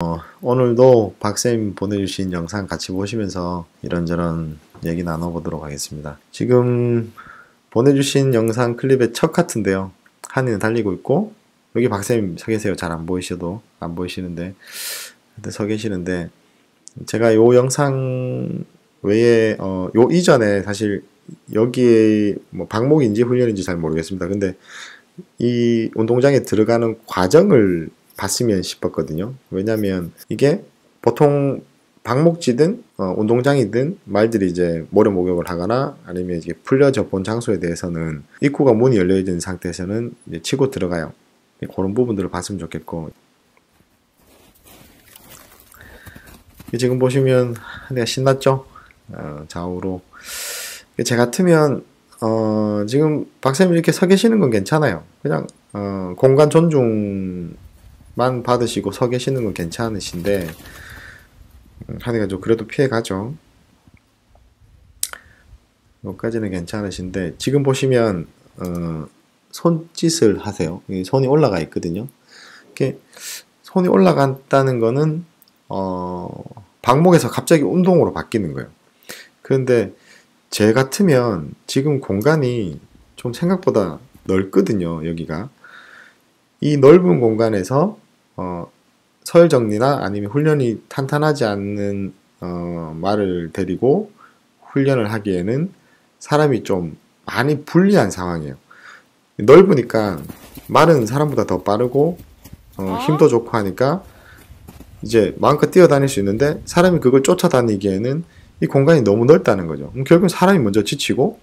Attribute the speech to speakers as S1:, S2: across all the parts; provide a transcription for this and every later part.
S1: 어, 오늘도 박쌤 보내주신 영상 같이 보시면서 이런저런 얘기 나눠보도록 하겠습니다. 지금 보내주신 영상 클립의 첫 같은데요. 한이는 달리고 있고 여기 박쌤 서 계세요. 잘 안 보이셔도 안 보이시는데 서 계시는데 제가 요 영상 외에 어, 요 이전에 사실 여기에 뭐 방목인지 훈련인지 잘 모르겠습니다. 근데 이 운동장에 들어가는 과정을 봤으면 싶었거든요. 왜냐면 이게 보통 방목지든 어, 운동장이든 말들이 이제 모래 목욕을 하거나 아니면 이제 풀려져 본 장소에 대해서는 입구가 문이 열려 있는 상태에서는 이제 치고 들어가요. 그런 부분들을 봤으면 좋겠고 지금 보시면 내가 신났죠? 어, 좌우로 제 같으면 어, 지금 박사님 이렇게 서 계시는 건 괜찮아요. 그냥 어, 공간 존중 만 받으시고 서 계시는 건 괜찮으신데 음, 하니까 좀 그래도 피해 가죠. 여기까지는 괜찮으신데 지금 보시면 어, 손짓을 하세요. 손이 올라가 있거든요. 이렇게 손이 올라간다는 거는 어, 방목에서 갑자기 운동으로 바뀌는 거예요. 그런데 제 같으면 지금 공간이 좀 생각보다 넓거든요, 여기가. 이 넓은 공간에서 어, 서열 정리나 아니면 훈련이 탄탄하지 않는 어, 말을 데리고 훈련을 하기에는 사람이 좀 많이 불리한 상황이에요. 넓으니까 말은 사람보다 더 빠르고 어, 힘도 좋고 하니까 이제 마음껏 뛰어다닐 수 있는데 사람이 그걸 쫓아다니기에는 이 공간이 너무 넓다는 거죠. 결국 사람이 먼저 지치고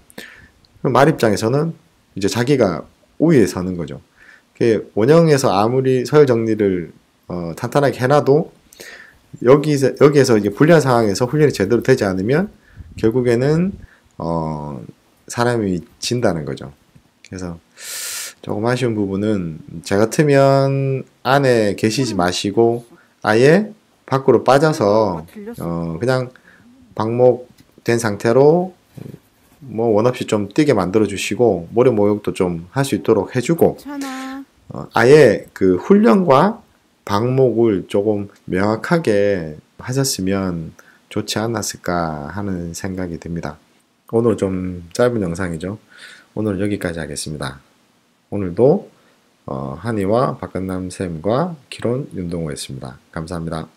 S1: 말 입장에서는 이제 자기가 우위에 서는 거죠. 원형에서 아무리 서열 정리를 어, 탄탄하게 해놔도 여기서 여기에서 이제 불리한 상황에서 훈련이 제대로 되지 않으면 결국에는 어, 사람이 진다는 거죠. 그래서 조금 아쉬운 부분은 제 같으면 안에 계시지 마시고 아예 밖으로 빠져서 어, 그냥 방목된 상태로 뭐 원 없이 좀 뛰게 만들어 주시고 모래 모욕도 좀 할 수 있도록 해주고 어, 아예 그 훈련과 방목을 조금 명확하게 하셨으면 좋지 않았을까 하는 생각이 듭니다. 오늘 좀 짧은 영상이죠. 오늘 여기까지 하겠습니다. 오늘도 어, 한이와 박근남 쌤과 기론 윤동호였습니다. 감사합니다.